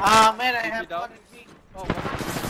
Uh, man, I have in me. Oh, what?